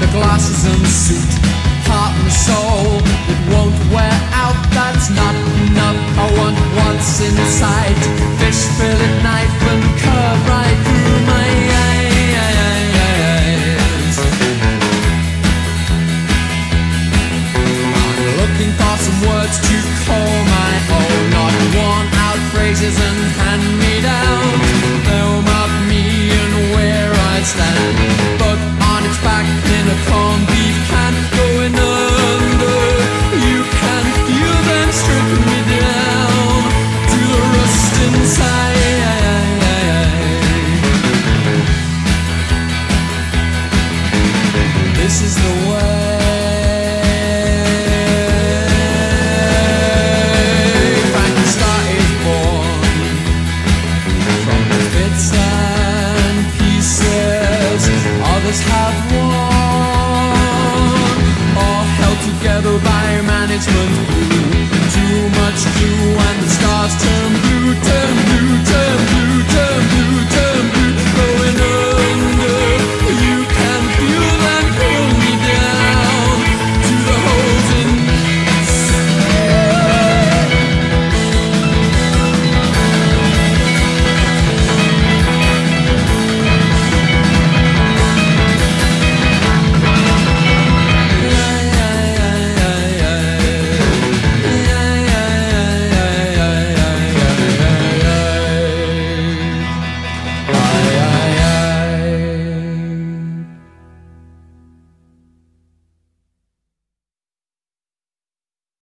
the glasses heart and soul that won't wear out. That's not enough. I want what's inside. Fish fillet knife and curve right through my eyes. I'm looking for some words to call my own, not worn out phrases and hand me down. But on its back in a can going under. You can feel them stripping me down to the rust inside. This is the way. And when the stars turn